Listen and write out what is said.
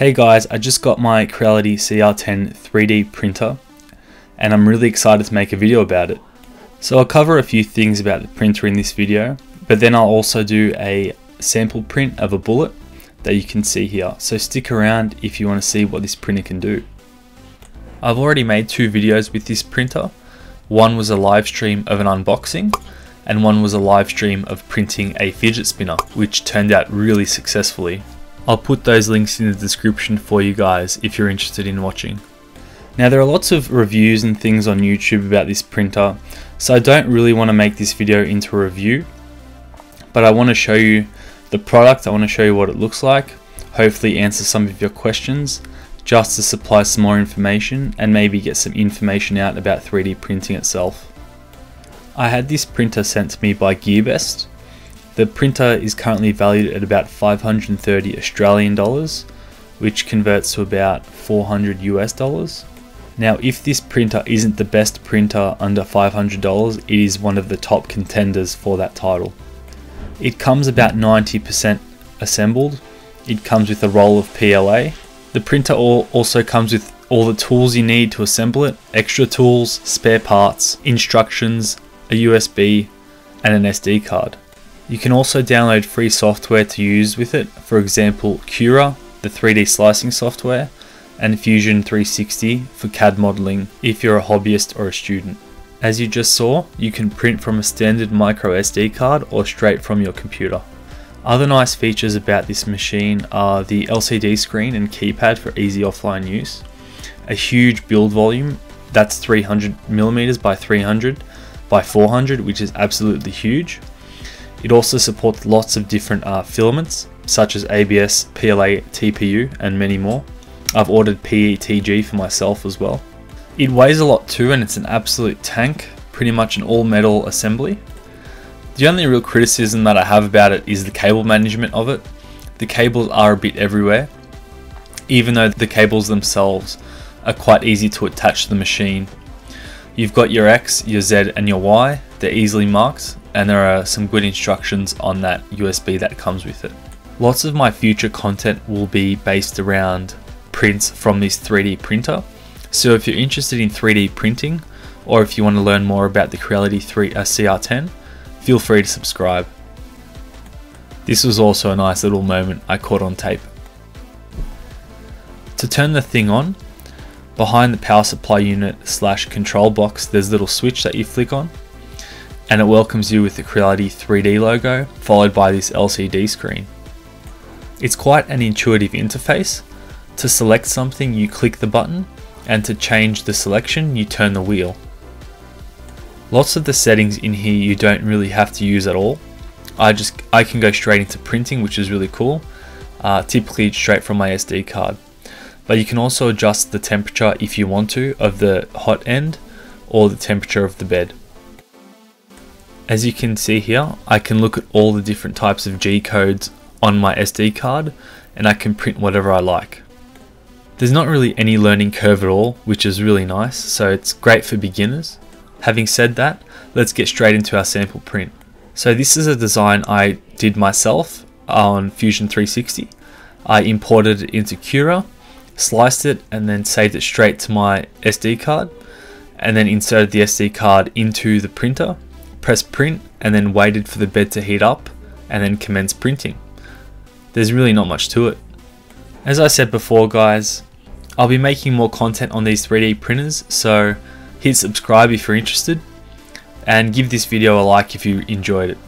Hey guys, I just got my Creality CR10 3D printer and I'm really excited to make a video about it. So I'll cover a few things about the printer in this video, but then I'll also do a sample print of a bullet that you can see here. So stick around if you want to see what this printer can do. I've already made two videos with this printer. One was a live stream of an unboxing and one was a live stream of printing a fidget spinner, which turned out really successfully. I'll put those links in the description for you guys if you're interested in watching. Now there are lots of reviews and things on YouTube about this printer, so I don't really want to make this video into a review, but I want to show you the product, I want to show you what it looks like, hopefully answer some of your questions, just to supply some more information and maybe get some information out about 3D printing itself. I had this printer sent to me by GearBest, the printer is currently valued at about 530 Australian dollars, which converts to about 400 US dollars. Now, if this printer isn't the best printer under $500, it is one of the top contenders for that title. It comes about 90% assembled. It comes with a roll of PLA. The printer also comes with all the tools you need to assemble it, extra tools, spare parts, instructions, a USB, and an SD card. You can also download free software to use with it, for example Cura, the 3D slicing software, and Fusion 360 for CAD modeling if you're a hobbyist or a student. As you just saw, you can print from a standard micro SD card or straight from your computer. Other nice features about this machine are the LCD screen and keypad for easy offline use, a huge build volume that's 300mm by 300 by 400 which is absolutely huge, it also supports lots of different uh, filaments, such as ABS, PLA, TPU, and many more. I've ordered PETG for myself as well. It weighs a lot too, and it's an absolute tank, pretty much an all metal assembly. The only real criticism that I have about it is the cable management of it. The cables are a bit everywhere, even though the cables themselves are quite easy to attach to the machine. You've got your X, your Z, and your Y, they're easily marked, and there are some good instructions on that USB that comes with it. Lots of my future content will be based around prints from this 3D printer. So if you're interested in 3D printing or if you want to learn more about the Creality 3 uh, CR10, feel free to subscribe. This was also a nice little moment I caught on tape. To turn the thing on, behind the power supply unit slash control box there's a little switch that you flick on and it welcomes you with the Creality 3D logo, followed by this LCD screen. It's quite an intuitive interface. To select something, you click the button, and to change the selection, you turn the wheel. Lots of the settings in here you don't really have to use at all. I just I can go straight into printing, which is really cool. Uh, typically straight from my SD card. But you can also adjust the temperature if you want to of the hot end or the temperature of the bed. As you can see here, I can look at all the different types of G codes on my SD card and I can print whatever I like. There's not really any learning curve at all, which is really nice, so it's great for beginners. Having said that, let's get straight into our sample print. So this is a design I did myself on Fusion 360. I imported it into Cura, sliced it and then saved it straight to my SD card and then inserted the SD card into the printer press print and then waited for the bed to heat up and then commence printing. There's really not much to it. As I said before guys, I'll be making more content on these 3D printers so hit subscribe if you're interested and give this video a like if you enjoyed it.